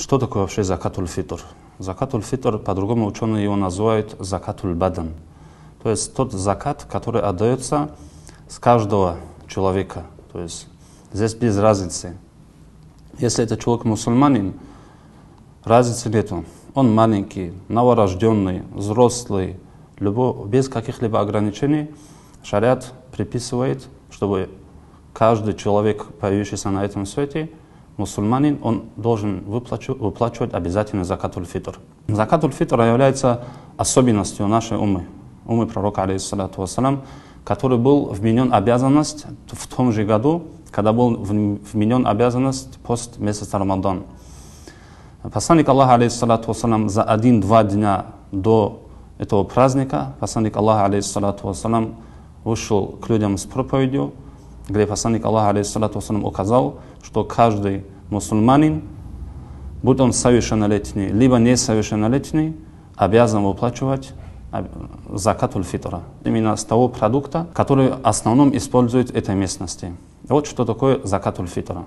Что такое вообще закатуль фитр? Закатуль фитр, по-другому ученые его называют закатуль бадан. То есть тот закат, который отдается с каждого человека. То есть здесь без разницы. Если это человек мусульманин, разницы нету. Он маленький, новорожденный, взрослый, любой, без каких-либо ограничений, шариат приписывает, чтобы каждый человек, появившийся на этом свете, мусульманин, он должен выплачивать обязательно закатуль фитр. Закатуль фитр является особенностью нашей умы, умы пророка, алейхиссалату вассалам, который был вменен обязанность в том же году, когда был вменен обязанность пост месяца Рамадан. Посланник Аллаха, алейхиссалату вассалам, за один-два дня до этого праздника, посланник Аллаха, алейхиссалату вассалам, вышел к людям с проповедью, где посланник Аллаха, алейхиссалату вассалам, указал, что каждый мусульманин, будь он совершеннолетний, либо несовершеннолетний, обязан выплачивать закатуль фитра. Именно с того продукта, который в основном используют этой местности. Вот что такое закатуль фитра.